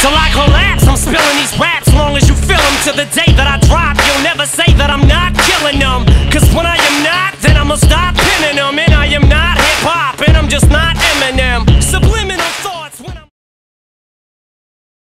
Till I collapse, I'm spilling these raps long as you feel them. To the day that I drop, you'll never say that I'm not killing them. Cause when I am not, then I'ma stop pinning them. And I am not hip hop, and I'm just not Eminem.